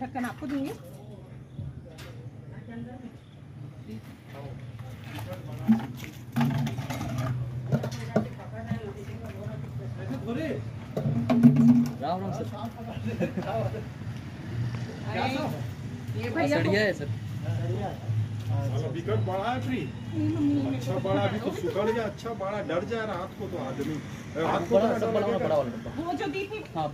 ढक्कन आपको दूँगी राम राम सर। ये हाँ, भैया सड़िया है सर। अच्छा, विकट बड़ा है फ्री। अच्छा बड़ा अभी तो सुखड़ गया। अच्छा बड़ा डर जाए हाथ को तो आदमी। हाँ, हाथ को बड़ा तो डर बड़ा बड़ा तो- वो जो दी थी हाँ।